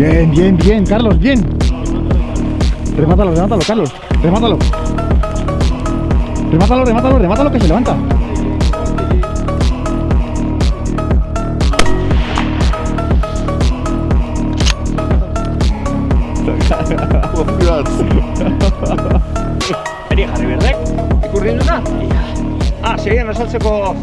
Bien, bien, bien, Carlos, bien. Remátalo, remátalo, Carlos. Remátalo. Remátalo, remátalo, remátalo que se levanta. Eri jarri berdek, ikurri duna? Ah, segidan osaltzeko